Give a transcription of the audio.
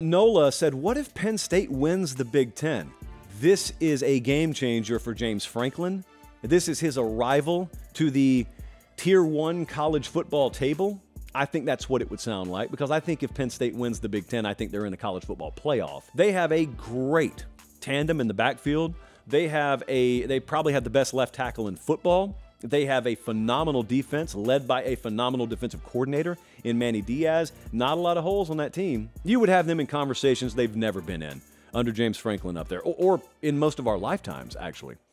Nola said, What if Penn State wins the Big Ten? This is a game changer for James Franklin. This is his arrival to the tier one college football table. I think that's what it would sound like because I think if Penn State wins the Big Ten, I think they're in the college football playoff. They have a great tandem in the backfield. They have a they probably have the best left tackle in football. They have a phenomenal defense led by a phenomenal defensive coordinator in Manny Diaz. Not a lot of holes on that team. You would have them in conversations they've never been in under James Franklin up there, or, or in most of our lifetimes, actually.